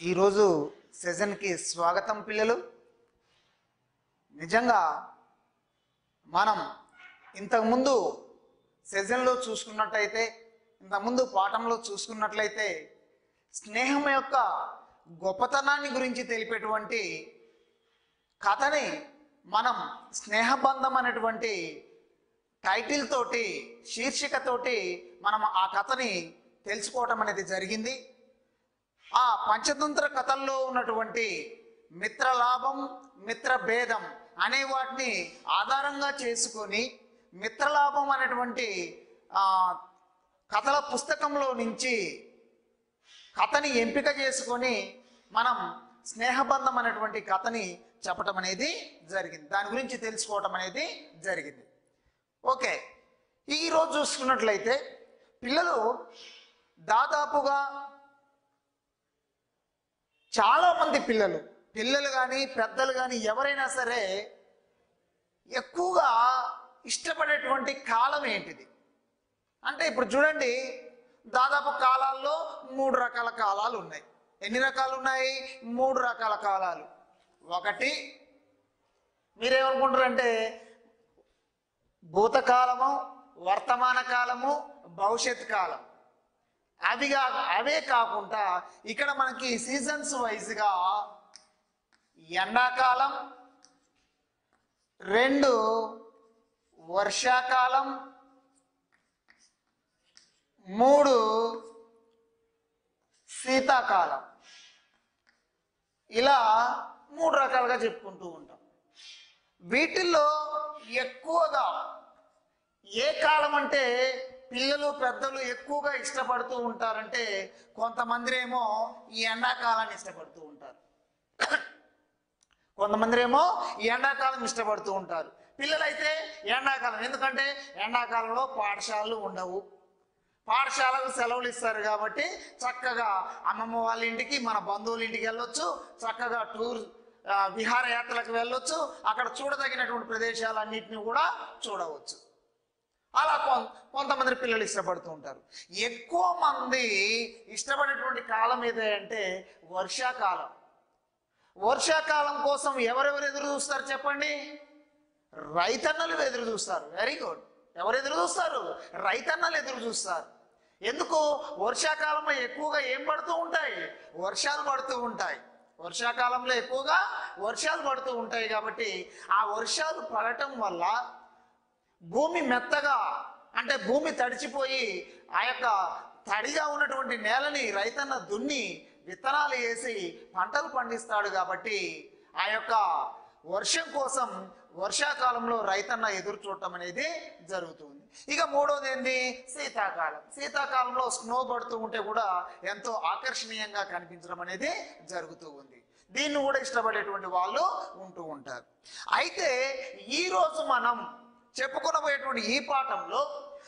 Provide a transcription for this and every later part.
ఈరోజు సెజన్కి స్వాగతం పిల్లలు. నిజంగా మనం ఇంతకుముందు సెజన్లో చూసుకున్నట్టయితే ఇంతకుముందు పాఠంలో చూసుకున్నట్లయితే స్నేహం యొక్క గొప్పతనాన్ని గురించి తెలిపేటువంటి కథని మనం స్నేహబంధం అనేటువంటి టైటిల్ తోటి శీర్షికతోటి మనం ఆ కథని తెలుసుకోవటం అనేది జరిగింది. ఆ పంచతంత్ర కథల్లో ఉన్నటువంటి మిత్రలాభం మిత్రభేదం అనే వాటిని ఆధారంగా చేసుకొని మిత్రలాభం అనేటువంటి కథల పుస్తకంలో నుంచి కథని ఎంపిక చేసుకొని మనం స్నేహబంధం అనేటువంటి కథని చెప్పటం అనేది జరిగింది. దాని గురించి తెలుసుకోవటం అనేది జరిగింది. ఓకే. ఈరోజు చూసుకున్నట్లయితే పిల్లలు దాదాపుగా చాలా మంది పిల్లలు పిల్లలు కానీ పెద్దలు కానీ ఎవరైనా సరే ఎక్కువగా ఇష్టపడేటువంటి కాలం ఏంటిది? అంటే ఇప్పుడు చూడండి దాదాపు కాలాల్లో మూడు రకాల కాలాలు ఉన్నాయి. ఎన్ని రకాలు ఉన్నాయి? మూడు రకాల కాలాలు. ఒకటి మీరేమనుకుంటారంటే భూతకాలము వర్తమాన కాలము భవిష్యత్ కాలం. అవి కా అవే కాకుండా ఇక్కడ మనకి సీజన్స్ వైజ్గా ఎండాకాలం రెండు వర్షాకాలం మూడు శీతాకాలం. ఇలా మూడు రకాలుగా చెప్పుకుంటూ ఉంటాం. వీటిల్లో ఎక్కువగా ఏ కాలం అంటే పిల్లలు పెద్దలు ఎక్కువగా ఇష్టపడుతూ ఉంటారంటే కొంతమందిరేమో ఈ ఎండాకాలాన్ని ఇష్టపడుతూ ఉంటారు. కొంతమందిరేమో ఈ ఎండాకాలం ఇష్టపడుతూ ఉంటారు. పిల్లలైతే ఎండాకాలం ఎందుకంటే ఎండాకాలంలో పాఠశాలలు ఉండవు. పాఠశాలకు సెలవులు ఇస్తారు కాబట్టి చక్కగా అమ్మమ్మ వాళ్ళ ఇంటికి మన బంధువుల ఇంటికి వెళ్ళొచ్చు చక్కగా టూర్ విహారయాత్రలకు వెళ్ళొచ్చు అక్కడ చూడదగినటువంటి ప్రదేశాలన్నింటినీ కూడా చూడవచ్చు. అలా కొం కొంతమంది పిల్లలు ఇష్టపడుతూ ఉంటారు. ఎక్కువ మంది ఇష్టపడేటువంటి కాలం ఏదంటే అంటే వర్షాకాలం. వర్షాకాలం కోసం ఎవరెవరు ఎదురు చూస్తారు చెప్పండి? రైతన్నలు ఎదురు చూస్తారు. వెరీ గుడ్ ఎవరు ఎదురు చూస్తారు? రైతన్నలు ఎదురు చూస్తారు. ఎందుకు? వర్షాకాలంలో ఎక్కువగా ఏం పడుతూ ఉంటాయి? వర్షాలు పడుతూ ఉంటాయి. వర్షాకాలంలో ఎక్కువగా వర్షాలు పడుతూ ఉంటాయి కాబట్టి ఆ వర్షాలు పడటం వల్ల భూమి మెత్తగా అంటే భూమి తడిచిపోయి ఆ యొక్క తడిగా ఉన్నటువంటి నేలని రైతన్న దున్ని విత్తనాలు వేసి పంటలు పండిస్తాడు కాబట్టి ఆ యొక్క వర్షం కోసం వర్షాకాలంలో రైతన్న ఎదురు చూడటం అనేది జరుగుతుంది. ఇక మూడోది ఏంది? శీతాకాలం. శీతాకాలంలో స్నో పడుతూ ఉంటే కూడా ఎంతో ఆకర్షణీయంగా కనిపించడం అనేది జరుగుతూ ఉంది. దీన్ని కూడా ఇష్టపడేటువంటి వాళ్ళు ఉంటూ ఉంటారు. అయితే ఈరోజు మనం చెప్పుకునబోయేటువంటి ఈ పాఠంలో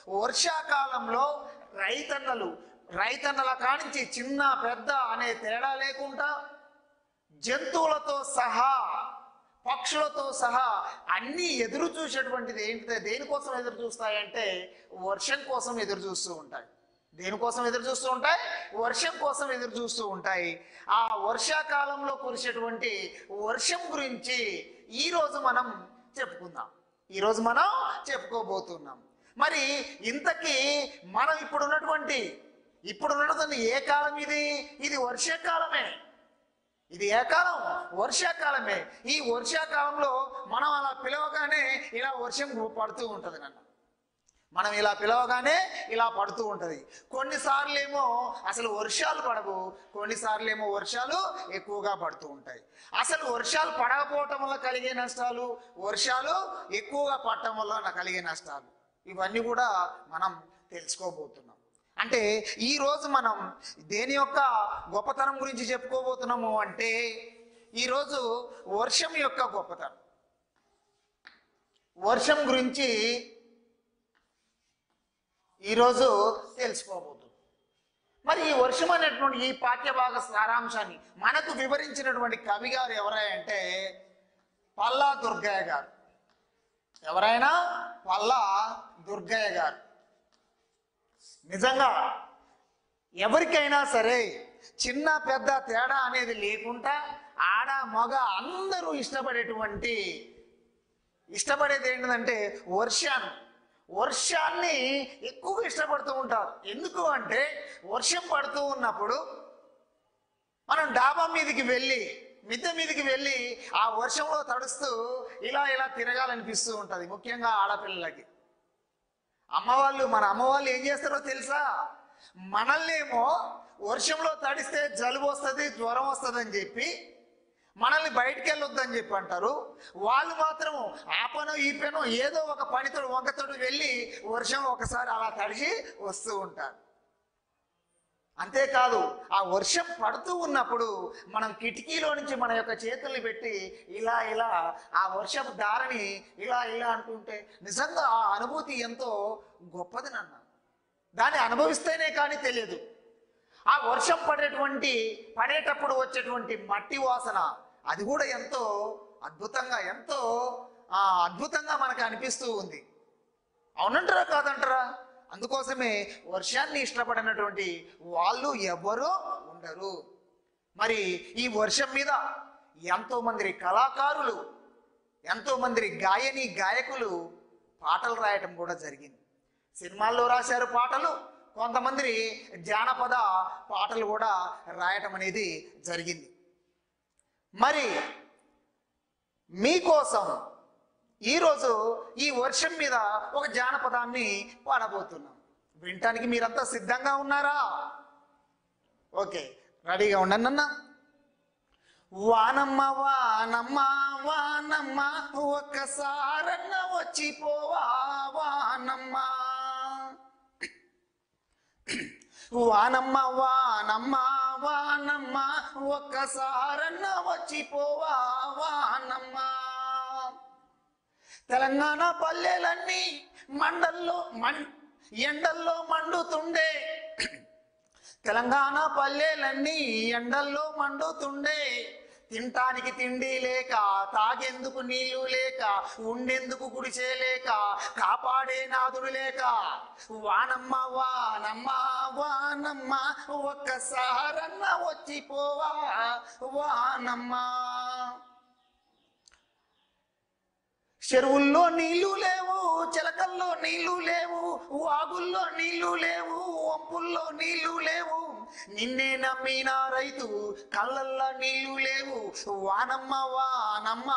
వర్షాకాలంలో రైతన్నలు రైతన్నల కానించి చిన్న పెద్ద అనే తేడా లేకుండా జంతువులతో సహా పక్షులతో సహా అన్నీ ఎదురు చూసేటువంటిది ఏంటిది దేనికోసం ఎదురు చూస్తాయంటే వర్షం కోసం ఎదురు చూస్తూ ఉంటాయి. దేనికోసం ఎదురు చూస్తూ ఉంటాయి? వర్షం కోసం ఎదురు చూస్తూ ఉంటాయి. ఆ వర్షాకాలంలో కురిసేటువంటి వర్షం గురించి ఈరోజు మనం చెప్పుకుందాం. ఈరోజు మనం చెప్పుకోబోతున్నాం. మరి ఇంతకీ మనం ఇప్పుడు ఉన్నటువంటి ఇప్పుడు ఉన్నటువంటి ఏ కాలం ఇది? ఇది వర్షాకాలమే. ఇది ఏ కాలం వర్షాకాలమే. ఈ వర్షాకాలంలో మనం అలా పిలవగానే ఇలా వర్షం పడుతూ ఉంటుంది నన్ను. మనం ఇలా పిలవగానే ఇలా పడుతూ ఉంటుంది. కొన్నిసార్లు ఏమో అసలు వర్షాలు పడవు కొన్నిసార్లు ఏమో వర్షాలు ఎక్కువగా పడుతూ ఉంటాయి. అసలు వర్షాలు పడకపోవటం వల్ల కలిగే నష్టాలు వర్షాలు ఎక్కువగా పడటం వల్ల కలిగే నష్టాలు ఇవన్నీ కూడా మనం తెలుసుకోబోతున్నాం. అంటే ఈ రోజు మనం దేని యొక్క గొప్పతనం గురించి చెప్పుకోబోతున్నాము అంటే ఈరోజు వర్షం యొక్క గొప్పతనం. వర్షం గురించి ఈరోజు తెలుసుకోబోతున్నాం మరి ఈ వర్షం అనేటువంటి ఈ పాఠ్యభాగ సారాంశాన్ని మనకు వివరించినటువంటి కవి గారు ఎవరంటే పల్లా దుర్గయ్య గారు. ఎవరైనా పల్లా దుర్గయ్య గారు. నిజంగా ఎవరికైనా సరే చిన్న పెద్ద తేడా అనేది లేకుండా ఆడ మగ అందరూ ఇష్టపడేటువంటి ఇష్టపడేది ఏంటంటే వర్షాన్ని. వర్షాన్ని ఎక్కువగా ఇష్టపడుతూ ఉంటారు. ఎందుకు అంటే వర్షం పడుతూ ఉన్నప్పుడు మనం డాబా మీదకి వెళ్ళి మిద్దె మీదకి వెళ్ళి ఆ వర్షంలో తడుస్తూ ఇలా ఇలా తిరగాలనిపిస్తూ ఉంటుంది. ముఖ్యంగా ఆడపిల్లలకి. అమ్మవాళ్ళు మన అమ్మవాళ్ళు ఏం చేస్తారో తెలుసా? మనల్నేమో వర్షంలో తడిస్తే జలుబు వస్తుంది జ్వరం వస్తుంది అని చెప్పి మనల్ని బయటికి వెళ్ళొద్దని చెప్పి అంటారు. వాళ్ళు మాత్రం ఆ పను ఈ పను ఏదో ఒక పనితోడు వంకతోడు వెళ్ళి వర్షం ఒకసారి అలా తడిచి వస్తూ ఉంటారు. అంతేకాదు ఆ వర్షం పడుతూ ఉన్నప్పుడు మనం కిటికీలో నుంచి మన యొక్క చేతుల్ని పెట్టి ఇలా ఇలా ఆ వర్షపు దారిని ఇలా ఇలా అంటుంటే నిజంగా ఆ అనుభూతి ఎంతో గొప్పది నన్ను దాన్ని అనుభవిస్తేనే కానీ తెలియదు. ఆ వర్షం పడేటువంటి పడేటప్పుడు వచ్చేటువంటి మట్టి వాసన అది కూడా ఎంతో అద్భుతంగా ఎంతో ఆ, అద్భుతంగా మనకు అనిపిస్తూ ఉంది. అవునంటారా కాదంటారా? అందుకోసమే వర్షాన్ని ఇష్టపడినటువంటి వాళ్ళు ఎవ్వరూ ఉండరు. మరి ఈ వర్షం మీద ఎంతో మంది కళాకారులు ఎంతో మంది గాయని గాయకులు పాటలు రాయటం కూడా జరిగింది. సినిమాల్లో రాశారు పాటలు కొంతమంది జానపద పాటలు కూడా రాయటం అనేది జరిగింది. మరి మీకోసం ఈరోజు ఈ వర్షం మీద ఒక జానపదాన్ని పాడబోతున్నాం. వినటానికి మీరంతా సిద్ధంగా ఉన్నారా? ఓకే రెడీగా ఉండండి అన్న. వానమ్మ వానమ్మ వానమ్మ ఒక్కసారన్న వచ్చిపోవా వానమ్మ. వానమ్మ వానమ్మ వానమ్మ ఒక్కసారన్న వచ్చిపోవా వానమ్మ. తెలంగాణ పల్లెలన్నీ మండల్లో మం ఎండల్లో మండుతుండే. తెలంగాణ పల్లెలన్నీ ఎండల్లో మండుతుండే. తినటానికి తిండి లేక తాగేందుకు నీళ్ళు లేక ఉండేందుకు గుడిసే లేక కాపాడే నాదుడు లేక. వానమ్మ వానమ్మ వానమ్మ ఒక్కసారన్న వచ్చిపోవా. వానమ్మ. చెరువుల్లో నీళ్ళు లేవు చిలకల్లో నీళ్ళు లేవు వాగుల్లో నీళ్ళు లేవు వంపుల్లో నీళ్ళు లేవు నిన్నే నమ్మిన రైతు కళ్ళల్లో నీళ్ళు లేవు. వానమ్మ వానమ్మ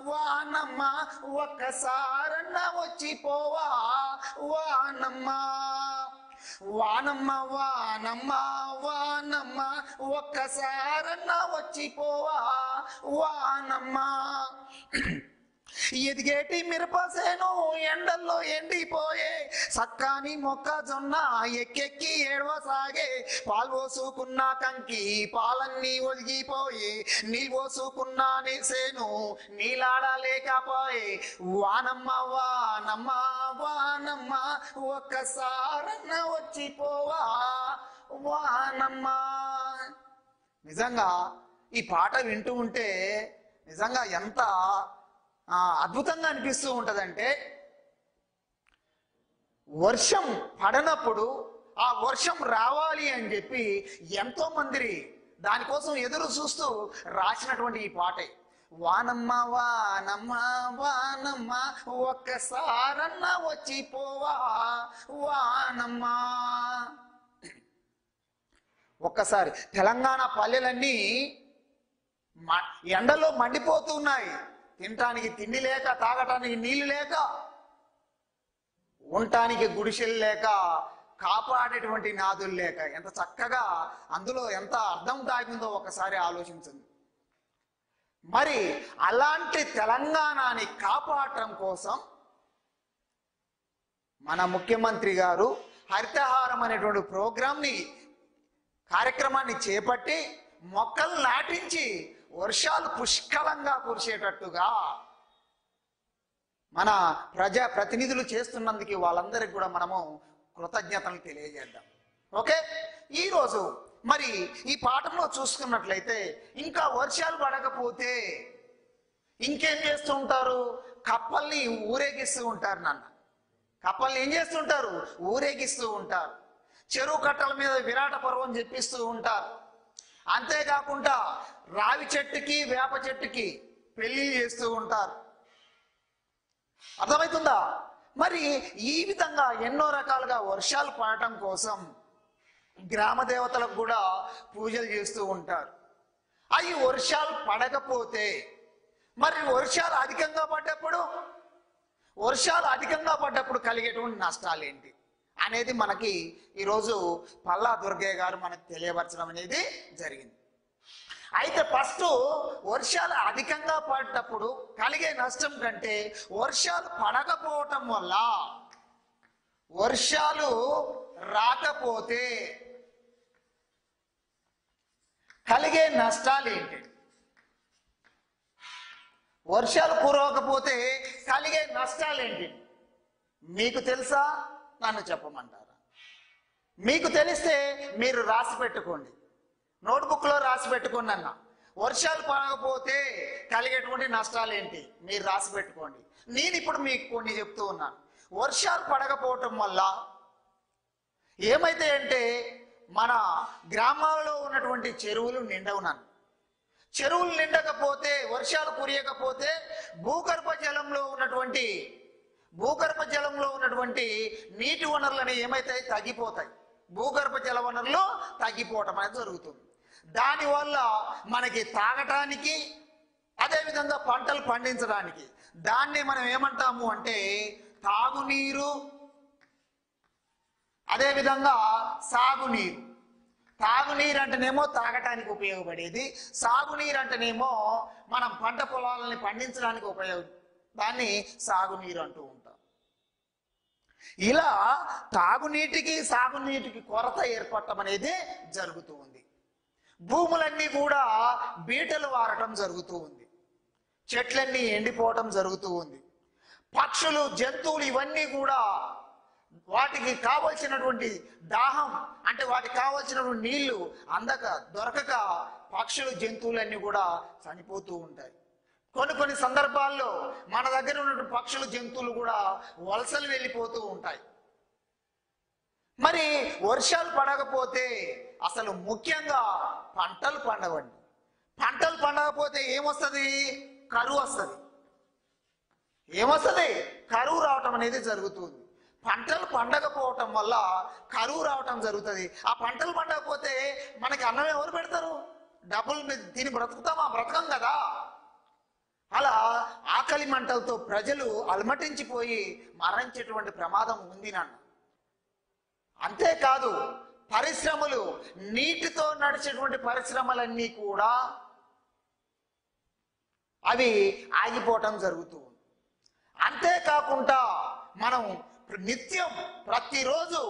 వానమ్మ ఒక్కసారన్న వచ్చిపోవా? వానమ్మ వానమ్మ వానమ్మ వానమ్మ ఒక్కసారన్న వచ్చిపోవా? వానమ్మ ఎదిగేటి మిరపసేను ఎండల్లో ఎండిపోయే సక్కాని మొక్కజొన్న ఎక్కెక్కి ఏడవసాగే పాలు పోసుకున్న కంకి పాలన్నీ ఒలిగిపోయి నీళ్ళు పోసుకున్న సేను నీలాడలేకపోయే వానమ్మ వానమ్మ వానమ్మ ఒక్కసారన్న వచ్చిపోవా. వానమ్మ. నిజంగా ఈ పాట వింటూ ఉంటే నిజంగా ఎంత అద్భుతంగా అనిపిస్తూ ఉంటుందంటే వర్షం పడనప్పుడు ఆ వర్షం రావాలి అని చెప్పి ఎంతో మంది దానికోసం ఎదురు చూస్తూ రాసినటువంటి ఈ పాటే. వానమ్మ వానమ్మ వానమ్మ ఒక్కసారన్న వచ్చిపోవా వానమ్మ. ఒక్కసారి తెలంగాణ పల్లెలన్నీ మ- ఎండలో మండిపోతున్నాయి. తినటానికి తిండి లేక తాగటానికి నీళ్ళు లేక ఉండటానికి గుడిసెలు లేక కాపాడేటువంటి నాదులు లేక ఎంత చక్కగా అందులో ఎంత అర్థం దాగిందో ఒకసారి ఆలోచించండి. మరి అలాంటి తెలంగాణని కాపాడటం కోసం మన ముఖ్యమంత్రి గారు హరితహారం అనేటువంటి ప్రోగ్రాంని కార్యక్రమాన్ని చేపట్టి మొక్కలు నాటించి వర్షాలు పుష్కలంగా కురిసేటట్టుగా మన ప్రజా ప్రతినిధులు చేస్తున్నందుకు వాళ్ళందరికీ కూడా మనము కృతజ్ఞతలు తెలియజేద్దాం. ఓకే? ఈరోజు మరి ఈ పాఠంలో చూసుకున్నట్లయితే ఇంకా వర్షాలు పడకపోతే ఇంకేం చేస్తూ ఉంటారు? కప్పల్ని ఊరేగిస్తూ ఉంటారు నాన్న. కప్పల్ని ఏం చేస్తుంటారు ఊరేగిస్తూ ఉంటారు. చెరువు కట్టల మీద విరాట పర్వం చెప్పిస్తూ ఉంటారు. అంతేకాకుండా రావి చెట్టుకి వేప చెట్టుకి పెళ్ళి చేస్తూ ఉంటారు. అర్థమవుతుందా? మరి ఈ విధంగా ఎన్నో రకాలుగా వర్షాలు పడటం కోసం గ్రామ దేవతలకు కూడా పూజలు చేస్తూ ఉంటారు. అవి వర్షాలు పడకపోతే మరి వర్షాలు అధికంగా పడ్డప్పుడు? వర్షాలు అధికంగా పడ్డప్పుడు కలిగేటువంటి నష్టాలు ఏంటి? అనేది మనకి ఈరోజు పల్లా దుర్గయ్య గారు మనకు తెలియపరచడం అనేది జరిగింది. అయితే ఫస్ట్ వర్షాలు అధికంగా పడ్డప్పుడు కలిగే నష్టం కంటే వర్షాలు పడకపోవటం వల్ల వర్షాలు రాకపోతే కలిగే నష్టాలు ఏంటి? వర్షాలు కురవకపోతే కలిగే నష్టాలు ఏంటి? మీకు తెలుసా? నన్ను చెప్పమంటారా? మీకు తెలిస్తే మీరు రాసి పెట్టుకోండి. నోట్బుక్లో రాసి పెట్టుకోండి అన్న వర్షాలు పడకపోతే కలిగేటువంటి నష్టాలు ఏంటి మీరు రాసి పెట్టుకోండి. నేను ఇప్పుడు మీకు కొన్ని చెప్తూ ఉన్నాను. వర్షాలు పడకపోవటం వల్ల ఏమైతే అంటే మన గ్రామాల్లో ఉన్నటువంటి చెరువులు నిండవునాను చెరువులు నిండకపోతే వర్షాలు కురియకపోతే భూగర్భ జలంలో ఉన్నటువంటి భూగర్భ జలంలో ఉన్నటువంటి నీటి వనరులని ఏమైతాయి? తగ్గిపోతాయి. భూగర్భ జల వనరులు తగ్గిపోవటం అనేది జరుగుతుంది. దానివల్ల మనకి తాగటానికి అదేవిధంగా పంటలు పండించడానికి దాన్ని మనం ఏమంటాము అంటే తాగునీరు అదేవిధంగా సాగునీరు. తాగునీరు అంటేనేమో తాగటానికి ఉపయోగపడేది సాగునీరు అంటేనేమో మనం పంట పొలాలని పండించడానికి ఉపయోగ దాన్ని సాగునీరు అంటూ ఉంటాం. ఇలా తాగునీటికి సాగునీటికి కొరత ఏర్పడటం అనేది జరుగుతూ ఉంది. భూములన్నీ కూడా బీటలు వారటం జరుగుతూ ఉంది. చెట్లన్నీ ఎండిపోవటం జరుగుతూ ఉంది. పక్షులు జంతువులు ఇవన్నీ కూడా వాటికి కావలసినటువంటి దాహం అంటే వాటికి కావలసినటువంటి నీళ్ళు అందక దొరకక పక్షులు జంతువులన్నీ కూడా చనిపోతూ ఉంటాయి. కొన్ని కొన్ని సందర్భాల్లో మన దగ్గర ఉన్నటువంటి పక్షులు జంతువులు కూడా వలసలు వెళ్ళిపోతూ ఉంటాయి. మరి వర్షాలు పడకపోతే అసలు ముఖ్యంగా పంటలు పండవండి. పంటలు పండకపోతే ఏమొస్తుంది? కరువు వస్తుంది. ఏమొస్తుంది? కరువు రావటం అనేది జరుగుతుంది. పంటలు పండకపోవటం వల్ల కరువు రావటం జరుగుతుంది. ఆ పంటలు పండకపోతే మనకి అన్నం ఎవరు పెడతారు? డబ్బులు మీద తిని బ్రతుకుతామా? బ్రతకం కదా. అలా ఆకలి మంటలతో ప్రజలు అలమటించిపోయి మరణించేటువంటి ప్రమాదం ఉంది నన్ను. అంతేకాదు పరిశ్రమలు నీటితో నడిచేటువంటి పరిశ్రమలన్నీ కూడా అవి ఆగిపోవటం జరుగుతూ ఉంది. అంతేకాకుండా మనం నిత్యం ప్రతిరోజు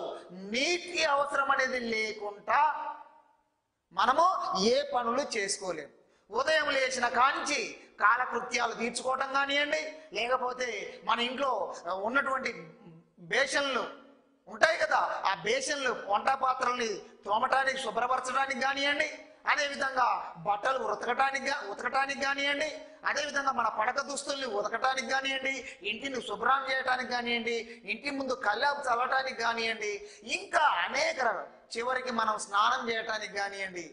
నీటి అవసరం అనేది లేకుండా మనము ఏ పనులు చేసుకోలేము. ఉదయం లేచిన కాంచి కాలకృత్యాలు తీర్చుకోవటం కానివ్వండి లేకపోతే మన ఇంట్లో ఉన్నటువంటి బేషన్లు ఉంటాయి కదా. ఆ బేషన్లు వంట పాత్రల్ని తోమటానికి శుభ్రపరచడానికి కానివ్వండి అదేవిధంగా బట్టలు ఉతకటానికి ఉతకటానికి కానివ్వండి అదేవిధంగా మన పడక దుస్తుల్ని ఉతకటానికి కానివ్వండి ఇంటిని శుభ్రం చేయడానికి కానివ్వండి ఇంటి ముందు కల్లాపు చల్లటానికి కానివ్వండి ఇంకా అనేక చివరికి మనం స్నానం చేయటానికి కానివ్వండి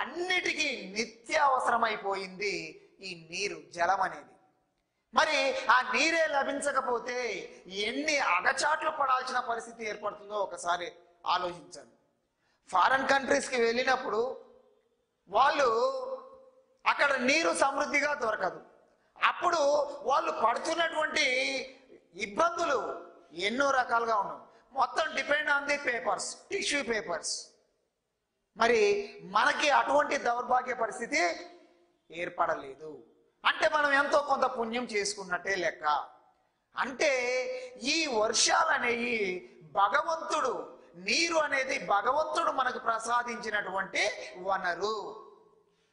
అన్నిటికీ నిత్య అవసరమైపోయింది ఈ నీరు జలం అనేది. మరి ఆ నీరే లభించకపోతే ఎన్ని అగచాట్లు పడాల్సిన పరిస్థితి ఏర్పడుతుందో ఒకసారి ఆలోచించండి. ఫారెన్ కంట్రీస్కి వెళ్ళినప్పుడు వాళ్ళు అక్కడ నీరు సమృద్ధిగా దొరకదు. అప్పుడు వాళ్ళు పడుతున్నటువంటి ఇబ్బందులు ఎన్నో రకాలుగా ఉన్నాయి. మొత్తం depend on the papers tissue papers మరి మనకి అటువంటి దౌర్భాగ్య పరిస్థితి ఏర్పడలేదు. అంటే మనం ఎంతో కొంత పుణ్యం చేసుకున్నట్టే లెక్క. అంటే ఈ వర్షాలు అనేవి భగవంతుడు నీరు అనేది భగవంతుడు మనకు ప్రసాదించినటువంటి వనరు.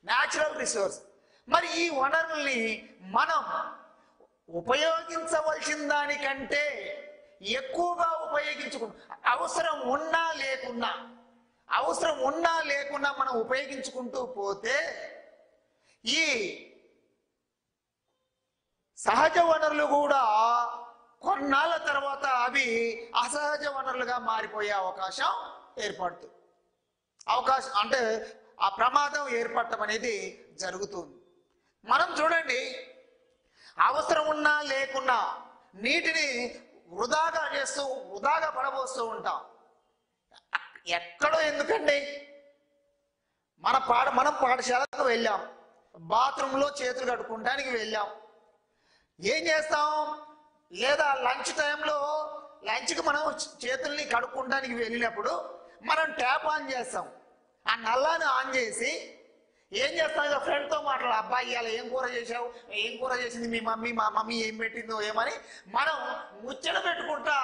న్యాచురల్ రిసోర్స్ మరి ఈ వనరుల్ని మనం ఉపయోగించవలసిన దానికంటే ఎక్కువగా ఉపయోగించుకుంటాం అవసరం ఉన్నా లేకున్నా అవసరం ఉన్నా లేకున్నా మనం ఉపయోగించుకుంటూ పోతే ఈ సహజ వనరులు కూడా కొన్నాళ్ళ తర్వాత అవి అసహజ వనరులుగా మారిపోయే అవకాశం ఏర్పడుతుంది అవకాశం అంటే ఆ ప్రమాదం ఏర్పడటం అనేది జరుగుతుంది. మనం చూడండి అవసరం ఉన్నా లేకున్నా నీటిని వృధాగా చేస్తూ వృధాగా పడబోస్తూ ఉంటాం. ఎక్కడో ఎందుకండి? మన పాఠ మనం పాఠశాలకు వెళ్ళాం. బాత్రూంలో చేతులు కట్టుకోవడానికి వెళ్ళాం. ఏం చేస్తాం? లేదా లంచ్ టైంలో లంచ్కి మనం చేతుల్ని కడుక్కోవడానికి వెళ్ళినప్పుడు మనం ట్యాప్ ఆన్ చేస్తాం. ఆ నల్లాను ఆన్ చేసి ఏం చేస్తాం? ఇక ఫ్రెండ్తో మాట్లాడు అబ్బాయి ఇవాళ ఏం కూర చేసావు ఏం కూర చేసింది? మీ మమ్మీ మా మమ్మీ ఏం పెట్టిందో ఏమని మనం ముచ్చట పెట్టుకుంటా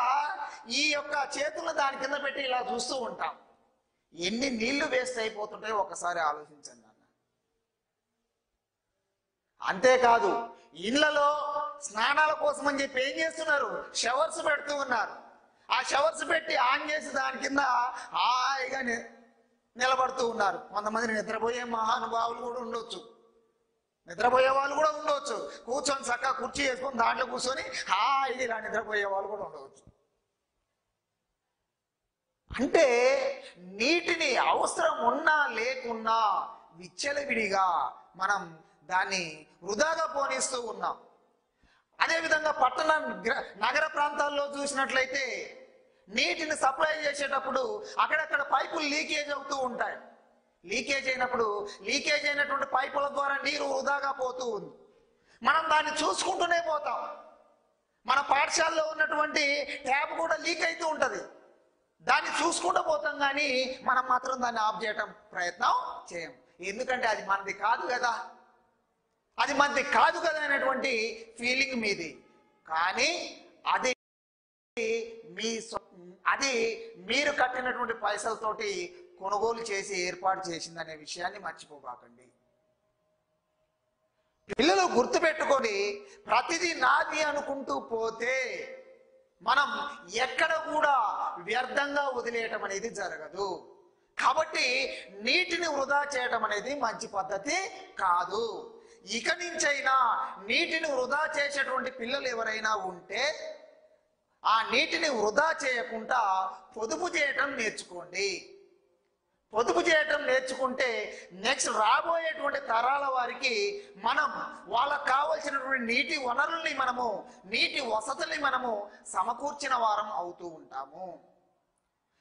ఈ యొక్క చేతులను దాని కింద పెట్టి ఇలా చూస్తూ ఉంటాం. ఎన్ని నీళ్ళు వేస్ట్ అయిపోతుంటాయో ఒకసారి ఆలోచించండి. అంతేకాదు ఇళ్ళలో స్నానాల కోసం అని చెప్పి ఏం చేస్తున్నారు? షవర్స్ పెడుతూ ఉన్నారు. ఆ షవర్స్ పెట్టి ఆన్ చేసి దాని కింద హాయిగా నిలబడుతూ ఉన్నారు. కొంతమంది నిద్రపోయే మహానుభావులు కూడా ఉండొచ్చు. నిద్రపోయే వాళ్ళు కూడా ఉండవచ్చు కూర్చొని చక్కగా కుర్చీ వేసుకొని దాంట్లో కూర్చొని హాయిగా ఇలా నిద్రపోయే వాళ్ళు కూడా ఉండవచ్చు. అంటే నీటిని అవసరం ఉన్నా లేకున్నా విచ్చలవిడిగా మనం దాన్ని వృధాగా పోనిస్తూ ఉన్నాం. అదేవిధంగా పట్టణ నగర ప్రాంతాల్లో చూసినట్లయితే నీటిని సప్లై చేసేటప్పుడు అక్కడక్కడ పైపులు లీకేజ్ అవుతూ ఉంటాయి. లీకేజ్ అయినప్పుడు లీకేజ్ అయినటువంటి పైపుల ద్వారా నీరు వృధాగా పోతూ ఉంది. మనం దాన్ని చూసుకుంటూనే పోతాం. మన పాఠశాలలో ఉన్నటువంటి ట్యాప్ కూడా లీక్ అవుతూ ఉంటుంది. దాన్ని చూసుకుంటూ పోతాం కానీ మనం మాత్రం దాన్ని ఆఫ్ చేయటం ప్రయత్నం చేయం. ఎందుకంటే అది మనది కాదు కదా. అది మంది కాదు కదా అనేటువంటి ఫీలింగ్ మీది. కానీ అది మీ అది మీరు కట్టినటువంటి పైసలతోటి కొనుగోలు చేసి ఏర్పాటు చేసిందనే విషయాన్ని మర్చిపోబాకండి. పిల్లలు గుర్తుపెట్టుకొని ప్రతిదీ నాది అనుకుంటూ పోతే మనం ఎక్కడ కూడా వ్యర్థంగా వదిలేయటం అనేది జరగదు. కాబట్టి నీటిని వృధా చేయటం అనేది మంచి పద్ధతి కాదు. ఇక నుంచైనా నీటిని వృధా చేసేటువంటి పిల్లలు ఎవరైనా ఉంటే ఆ నీటిని వృధా చేయకుండా పొదుపు చేయటం నేర్చుకోండి. పొదుపు చేయటం నేర్చుకుంటే నెక్స్ట్ రాబోయేటువంటి తరాల వారికి మనం వాళ్ళకు కావలసినటువంటి నీటి వనరుల్ని మనము నీటి వసతుల్ని మనము సమకూర్చిన వారం అవుతూ ఉంటాము.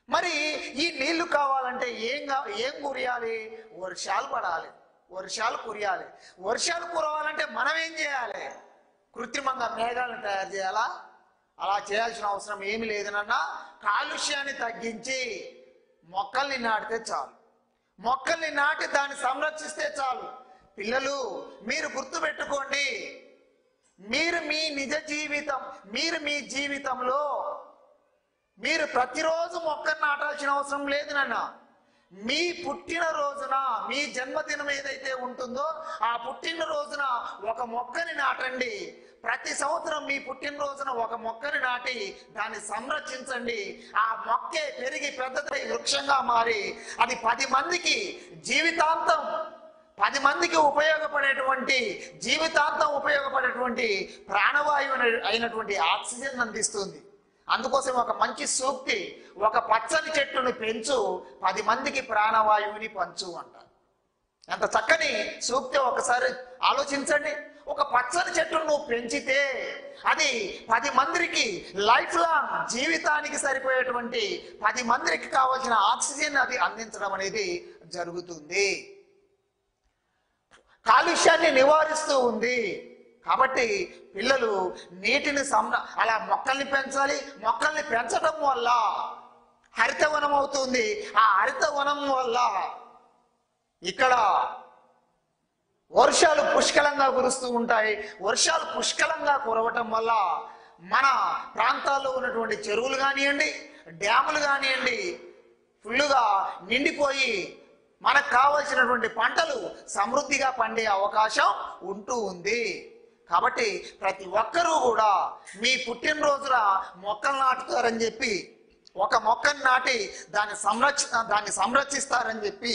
మరి ఈ నీళ్ళు కావాలంటే ఏం కా- ఏం కురియాలి వర్షాలు పడాలి. వర్షాలు కురియాలి. వర్షాలు కురవాలంటే మనం ఏం చేయాలి? కృత్రిమంగా మేఘాలను తయారు చేయాలా? అలా చేయాల్సిన అవసరం ఏమి లేదనన్నా కాలుష్యాన్ని తగ్గించి మొక్కల్ని నాటితే చాలు. మొక్కల్ని నాటి దాన్ని సంరక్షిస్తే చాలు. పిల్లలు మీరు గుర్తుపెట్టుకోండి. మీరు మీ నిజ జీవితం మీరు మీ జీవితంలో మీరు ప్రతిరోజు మొక్కను నాటాల్సిన అవసరం లేదు నాన్న. మీ పుట్టిన రోజున మీ జన్మదినం ఏదైతే ఉంటుందో ఆ పుట్టిన రోజున ఒక మొక్కని నాటండి. ప్రతి సంవత్సరం మీ పుట్టినరోజున ఒక మొక్కని నాటి దాన్ని సంరక్షించండి. ఆ మొక్కే పెరిగి పెద్దదై వృక్షంగా మారి అది పది మందికి జీవితాంతం పది మందికి ఉపయోగపడేటువంటి జీవితాంతం ఉపయోగపడేటువంటి ప్రాణవాయువు అయినటువంటి ఆక్సిజన్ అందిస్తుంది. అందుకోసం ఒక మంచి సూక్తి ఒక పచ్చని చెట్టును పెంచు పది మందికి ప్రాణవాయువుని పంచు అంట ఎంత చక్కని సూక్తి ఒకసారి ఆలోచించండి. ఒక పచ్చని చెట్టును నువ్వు పెంచితే అది పది మందికి లైఫ్ లాంగ్ జీవితానికి సరిపోయేటువంటి పది మందికి కావాల్సిన ఆక్సిజన్ అది అందించడం అనేది జరుగుతుంది. కాలుష్యాన్ని నివారిస్తూ ఉంది. కాబట్టి పిల్లలు నీటిని సంర అలా మొక్కల్ని పెంచాలి మొక్కల్ని పెంచడం వల్ల హరితవనం అవుతుంది. ఆ హరితవనం వల్ల ఇక్కడ వర్షాలు పుష్కలంగా కురుస్తూ ఉంటాయి. వర్షాలు పుష్కలంగా కురవటం వల్ల మన ప్రాంతాల్లో ఉన్నటువంటి చెరువులు కానివ్వండి డ్యాములు కానివ్వండి ఫుల్లుగా నిండిపోయి మనకు కావలసినటువంటి పంటలు సమృద్ధిగా పండే అవకాశం ఉంటూ ఉంది. కాబట్టి ప్రతి ఒక్కరూ కూడా మీ పుట్టినరోజున మొక్కలు నాటుతారని చెప్పి ఒక మొక్కని నాటి దాన్ని సంరక్ష దాన్ని సంరక్షిస్తారని చెప్పి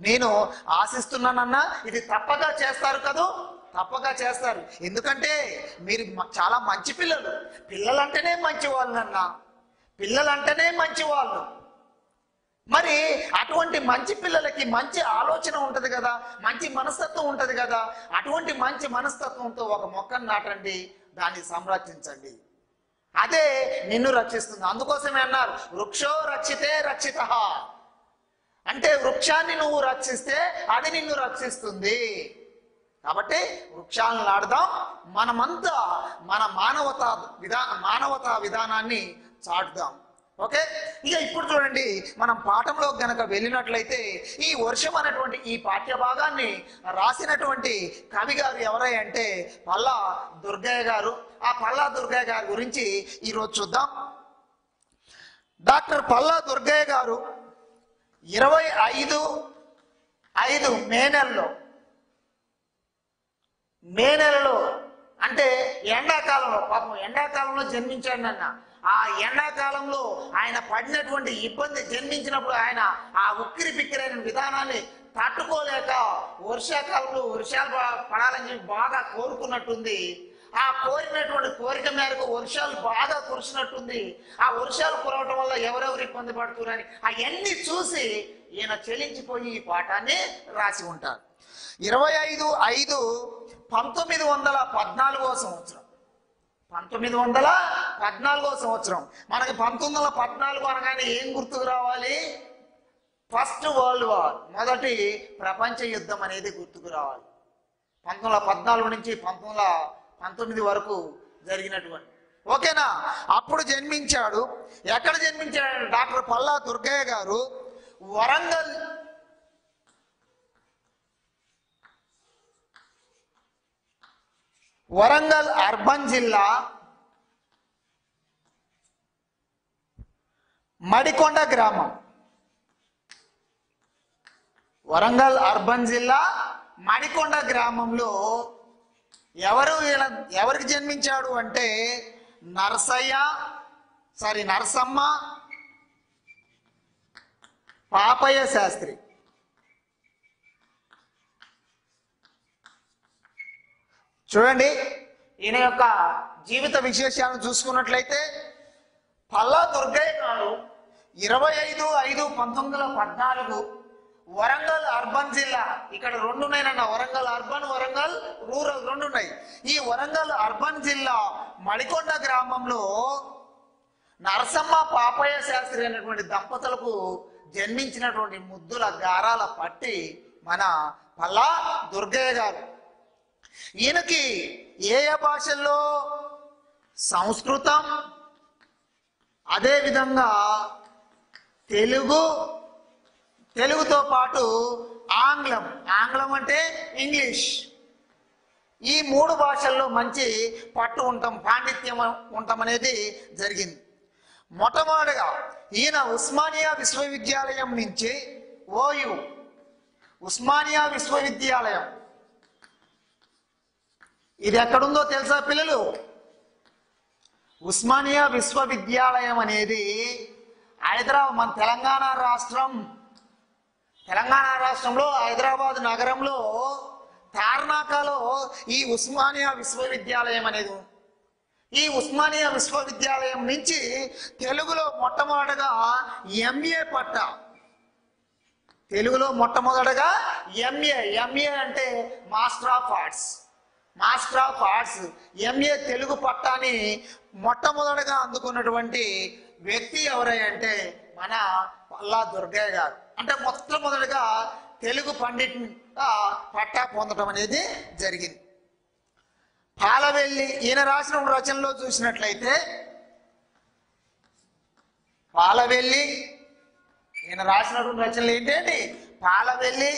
నేను ఆశిస్తున్నానన్నా ఇది తప్పగా చేస్తారు కదూ? తప్పగా చేస్తారు. ఎందుకంటే మీరు చాలా మంచి పిల్లలు. పిల్లలంటేనే మంచి వాళ్ళు అన్న పిల్లలంటేనే మంచి వాళ్ళు మరి అటువంటి మంచి పిల్లలకి మంచి ఆలోచన ఉంటది కదా మంచి మనస్తత్వం ఉంటది కదా అటువంటి మంచి మనస్తత్వంతో ఒక మొక్కను నాటండి దాన్ని సంరక్షించండి. అదే నిన్ను రక్షిస్తుంది. అందుకోసమే అన్నారు వృక్షో రక్షితే రక్షిత. అంటే వృక్షాన్ని నువ్వు రక్షిస్తే అది నిన్ను రక్షిస్తుంది. కాబట్టి వృక్షాలను నాడదాం మనమంతా మన మానవతా విధా మానవతా విధానాన్ని చాటుదాం. ఓకే? ఇక ఇప్పుడు చూడండి మనం పాఠంలో గనక వెళ్ళినట్లయితే ఈ వర్షం అనేటువంటి ఈ పాఠ్య భాగాన్ని రాసినటువంటి కవి గారు ఎవరై అంటే పల్లా దుర్గయ్య గారు. ఆ పల్లా దుర్గయ్య గారి గురించి ఈరోజు చూద్దాం. డాక్టర్ పల్లా దుర్గయ్య గారు ఇరవై ఐదు ఐదు మే నెలలో మే నెలలో అంటే ఎండాకాలంలో పాపం ఎండాకాలంలో జన్మించాడు అన్న ఆ ఎండాకాలంలో ఆయన పడినటువంటి ఇబ్బంది జన్మించినప్పుడు ఆయన ఆ ఉక్కిరి పిక్కిరైన విధానాన్ని తట్టుకోలేక వర్షాకాలంలో వర్షాలు పడాలని చెప్పి బాగా కోరుకున్నట్టుంది. ఆ కోరినటువంటి కోరిక మేరకు వర్షాలు బాగా కురిసినట్టుంది. ఆ వర్షాలు కురవటం వల్ల ఎవరెవరు ఇబ్బంది పడుతున్నారని అవన్నీ చూసి ఈయన చెలించిపోయి ఈ పాఠాన్ని రాసి ఉంటారు. ఇరవై ఐదు ఐదు పంతొమ్మిది వందల పద్నాలుగో సంవత్సరం. పంతొమ్మిది వందల పద్నాలుగో సంవత్సరం. మనకి పంతొమ్మిది వందల పద్నాలుగు అనగానే ఏం గుర్తుకు రావాలి? ఫస్ట్ వరల్డ్ వార్ మొదటి ప్రపంచ యుద్ధం అనేది గుర్తుకు రావాలి. పంతొమ్మిది వందల పద్నాలుగు నుంచి పంతొమ్మిది వందల పంతొమ్మిది వరకు జరిగినటువంటి. ఓకేనా? అప్పుడు జన్మించాడు. ఎక్కడ జన్మించాడు డాక్టర్ పల్లా దుర్గయ్య గారు వరంగల్ వరంగల్ అర్బన్ జిల్లా మడికొండ గ్రామం. వరంగల్ అర్బన్ జిల్లా మడికొండ గ్రామంలో ఎవరు ఎవరికి జన్మించాడు అంటే నరసయ్య సారీ నరసమ్మ పాపయ్య శాస్త్రి. చూడండి. ఈయన యొక్క జీవిత విశేషాలను చూసుకున్నట్లయితే పల్లా దుర్గయ్య గారు ఇరవై ఐదు ఐదు పంతొమ్మిది వందల పద్నాలుగు వరంగల్ అర్బన్ జిల్లా ఇక్కడ రెండు ఉన్నాయన్న వరంగల్ అర్బన్ వరంగల్ రూరల్ రెండు ఉన్నాయి. ఈ వరంగల్ అర్బన్ జిల్లా మడికొండ గ్రామంలో నరసమ్మ పాపయ్య శాస్త్రి అనేటువంటి దంపతులకు జన్మించినటువంటి ముద్దుల గారాల పట్టి మన పల్లా దుర్గయ్య గారు. ఈయనకి ఏ ఏ భాషల్లో సంస్కృతం అదే విధంగా తెలుగు తెలుగుతో పాటు ఆంగ్లం. ఆంగ్లం అంటే ఇంగ్లీష్. ఈ మూడు భాషల్లో మంచి పట్టు ఉండటం పాండిత్యం ఉండటం అనేది జరిగింది. మొట్టమొదటిగా ఈయన ఉస్మానియా విశ్వవిద్యాలయం నుంచి ఓయు ఉస్మానియా విశ్వవిద్యాలయం ఇది ఎక్కడుందో తెలుసా పిల్లలు? ఉస్మానియా విశ్వవిద్యాలయం అనేది హైదరాబాద్ మన తెలంగాణ రాష్ట్రం. తెలంగాణ రాష్ట్రంలో హైదరాబాద్ నగరంలో తార్నాకలో ఈ ఉస్మానియా విశ్వవిద్యాలయం అనేది ఈ ఉస్మానియా విశ్వవిద్యాలయం నుంచి తెలుగులో మొట్టమొదటగా ఎంఏ పట్ట. తెలుగులో మొట్టమొదటగా ఎంఏ ఎంఏ అంటే master of arts master of arts MA Telugu పట్టాని మొట్టమొదటగా అందుకున్నటువంటి వ్యక్తి ఎవరై అంటే మన పల్లా దుర్గయ్య గారు. అంటే మొట్టమొదటిగా తెలుగు పండిట్ పట్టా పొందడం అనేది జరిగింది. పాలవెల్లి ఈయన రాసిన రచనలో చూసినట్లయితే పాలవెల్లి ఈయన రాసినటువంటి రచనలు ఏంటండి పాలవెల్లి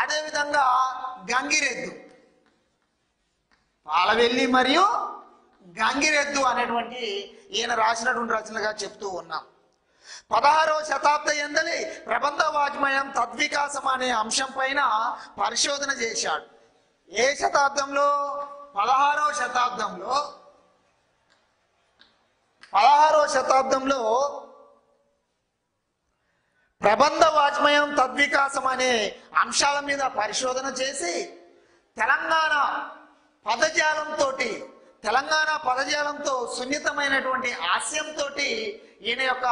అదేవిధంగా గంగిరెద్దు. పాలవెల్లి మరియు గంగిరెద్దు అనేటువంటి ఈయన రాసినటువంటి రచనలుగా చెప్తూ ఉన్నాం. పదహారవ శతాబ్ద ఎందలి ప్రబంధ వాజ్మయం తద్వికాసం అనే అంశం పైన పరిశోధన చేశాడు. ఏ శతాబ్దంలో? పదహారవ శతాబ్దంలో. పదహారవ శతాబ్దంలో ప్రబంధ వాజ్మయం తద్వికాసం అనే అంశాల మీద పరిశోధన చేసి తెలంగాణ పదజాలంతో తెలంగాణ పదజాలంతో సున్నితమైనటువంటి హాస్యంతో ఈయన యొక్క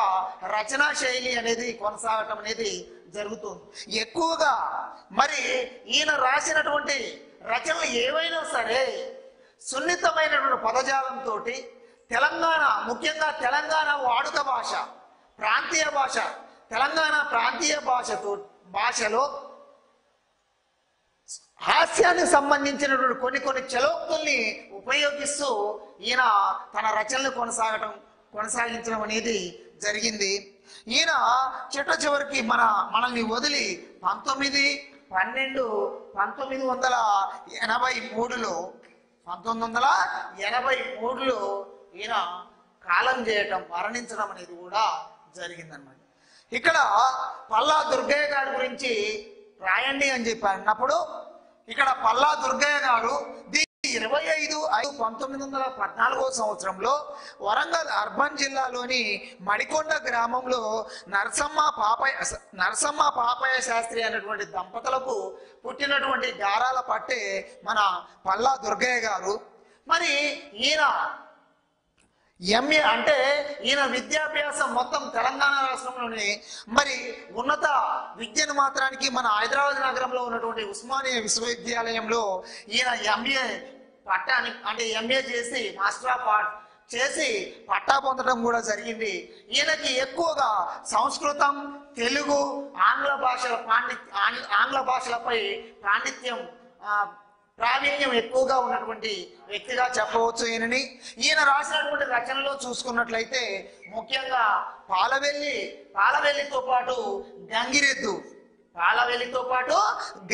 రచనా శైలి అనేది కొనసాగటం అనేది జరుగుతుంది. ఎక్కువగా మరి ఈయన రాసినటువంటి రచనలు ఏవైనా సరే సున్నితమైనటువంటి పదజాలంతో తెలంగాణ ముఖ్యంగా తెలంగాణ వాడుక భాష ప్రాంతీయ భాష తెలంగాణ ప్రాంతీయ భాషతో భాషలో హాస్యానికి సంబంధించినటువంటి కొన్ని కొన్ని చలోక్తుల్ని ఉపయోగిస్తూ ఈయన తన రచనలు కొనసాగటం కొనసాగించడం అనేది జరిగింది. ఈయన చిట్ట చివరికి మన మనల్ని వదిలి పంతొమ్మిది పన్నెండు పంతొమ్మిది వందల ఎనభై మూడులో పంతొమ్మిది వందల ఎనభై మూడులో ఈయన కాలం చేయటం మరణించడం అనేది కూడా జరిగిందన్నమాట. ఇక్కడ పల్లా దుర్గయ్య గారి గురించి రాయండి అని చెప్పి అన్నప్పుడు ఇక్కడ పల్లా దుర్గయ్య గారు ఇరవై ఐదు ఐదు పంతొమ్మిది వందల పద్నాలుగో సంవత్సరంలో వరంగల్ అర్బన్ జిల్లాలోని మడికొండ గ్రామంలో నరసమ్మ పాపయ్య నరసమ్మ పాపయ్య శాస్త్రి అనేటువంటి దంపతులకు పుట్టినటువంటి గారాల పట్టే మన పల్లా దుర్గయ్య గారు. మరి ఈయన ఎంఏ అంటే ఈయన విద్యాభ్యాసం మొత్తం తెలంగాణ రాష్ట్రంలోని. మరి ఉన్నత విద్యను మాత్రానికి మన హైదరాబాద్ నగరంలో ఉన్నటువంటి ఉస్మానియా విశ్వవిద్యాలయంలో ఈయన ఎంఏ పట్టాని అంటే ఎంఏ చేసి మాస్టర్ ఆఫ్ ఆర్ట్ చేసి పట్టా పొందడం కూడా జరిగింది. ఈయనకి ఎక్కువగా సంస్కృతం తెలుగు ఆంగ్ల భాషల పాండి ఆంగ్ల- భాషలపై పాండిత్యం ప్రావీణ్యం ఎక్కువగా ఉన్నటువంటి వ్యక్తిగా చెప్పవచ్చు ఈయనని. ఈయన రాసినటువంటి రచనలో చూసుకున్నట్లయితే ముఖ్యంగా పాలవెల్లి పాలవెల్లితో పాటు గంగిరెద్దు పాలవెల్లితో పాటు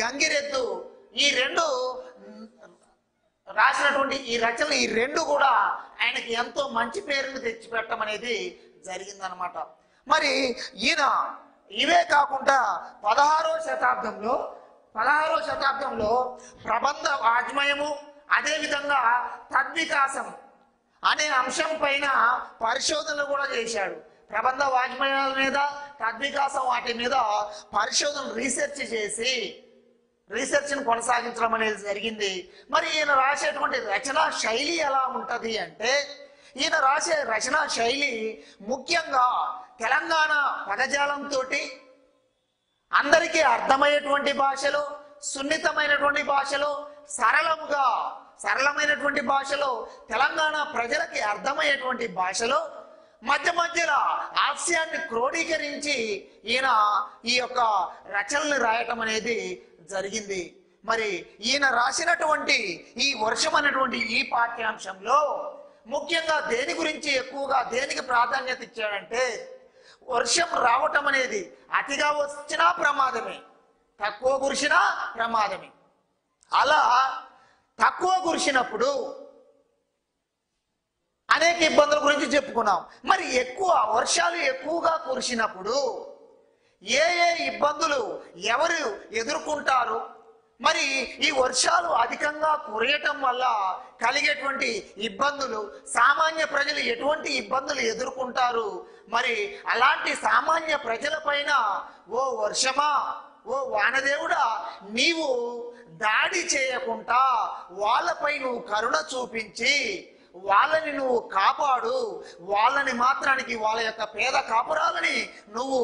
గంగిరెద్దు. ఈ రెండు రాసినటువంటి ఈ రచనలు ఈ రెండు కూడా ఆయనకి ఎంతో మంచి పేరును తెచ్చిపెట్టడం అనేది జరిగిందనమాట మరి ఈయన ఇవే కాకుండా పదహారో శతాబ్దంలో పదహారో శతాబ్దంలో ప్రబంధ వాజ్మయము అదేవిధంగా తద్వికాసం అనే అంశం పైన పరిశోధనలు కూడా చేశాడు. ప్రబంధ వాజ్మయాల మీద తద్వికాసం వాటి మీద పరిశోధన రీసెర్చ్ చేసి రీసెర్చ్ని కొనసాగించడం అనేది జరిగింది. మరి ఈయన రాసేటువంటి రచనా శైలి ఎలా ఉంటుంది అంటే ఈయన రాసే రచనా శైలి ముఖ్యంగా తెలంగాణ పదజాలంతో అందరికీ అర్థమయ్యేటువంటి భాషలో సున్నితమైనటువంటి భాషలో సరళముగా సరళమైనటువంటి భాషలో తెలంగాణ ప్రజలకి అర్థమయ్యేటువంటి భాషలో మధ్య మధ్యలో హాస్యాన్ని క్రోడీకరించి ఈయన ఈ యొక్క రచనలు రాయటం అనేది జరిగింది. మరి ఈయన రాసినటువంటి ఈ వర్షం అనేటువంటి ఈ పాఠ్యాంశంలో ముఖ్యంగా దేని గురించి ఎక్కువగా దేనికి ప్రాధాన్యత ఇచ్చాడంటే వర్షం రావటం అనేది అతిగా వచ్చినా ప్రమాదమే తక్కువ కురిసినా ప్రమాదమే. అలా తక్కువ కురిసినప్పుడు అనేక ఇబ్బందుల గురించి చెప్పుకున్నాం. మరి ఎక్కువ వర్షాలు ఎక్కువగా కురిసినప్పుడు ఏ ఏ ఇబ్బందులు ఎవరు ఎదుర్కొంటారు? మరి ఈ వర్షాలు అధికంగా కురియటం వల్ల కలిగేటువంటి ఇబ్బందులు సామాన్య ప్రజలు ఎటువంటి ఇబ్బందులు ఎదుర్కొంటారు? మరి అలాంటి సామాన్య ప్రజలపైన ఓ వర్షమా? ఓ వానదేవుడా నీవు దాడి చేయకుండా వాళ్ళపై నువ్వు కరుణ చూపించి వాళ్ళని నువ్వు కాపాడు వాళ్ళని మాత్రానికి వాళ్ళ యొక్క పేద కాపురాలని నువ్వు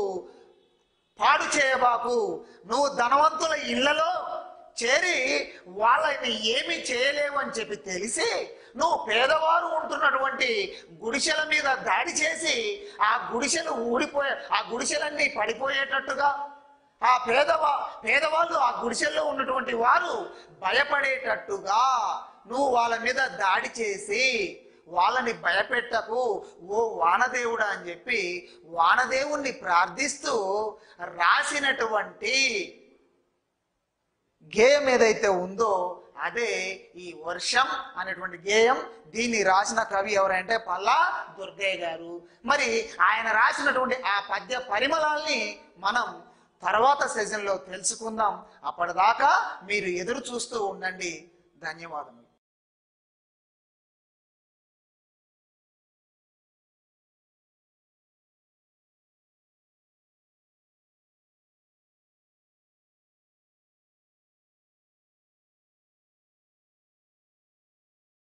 పాడు చేయబాకు. నువ్వు ధనవంతుల ఇళ్ళలో చేరి వాళ్ళని ఏమి చేయలేవు అని చెప్పి తెలిసి నువ్వు పేదవారు ఉంటున్నటువంటి గుడిసెల మీద దాడి చేసి ఆ గుడిసెలు ఊడిపోయే ఆ గుడిసెలన్నీ పడిపోయేటట్టుగా ఆ పేదవా పేదవాళ్ళు ఆ గుడిసెల్లో ఉన్నటువంటి వారు భయపడేటట్టుగా నువ్వు వాళ్ళ మీద దాడి చేసి వాళ్ళని భయపెట్టకు ఓ వానదేవుడా అని చెప్పి వానదేవుణ్ణి ప్రార్థిస్తూ రాసినటువంటి గేయం ఏదైతే ఉందో అదే ఈ వర్షం అనేటువంటి గేయం దీన్ని రాసిన కవి ఎవరంటే పల్లా దుర్గయ్య గారు. మరి ఆయన రాసినటువంటి ఆ పద్య పరిమళాల్ని మనం తర్వాత సెషన్లో తెలుసుకుందాం. అప్పటిదాకా మీరు ఎదురు చూస్తూ ఉండండి. ధన్యవాదములు.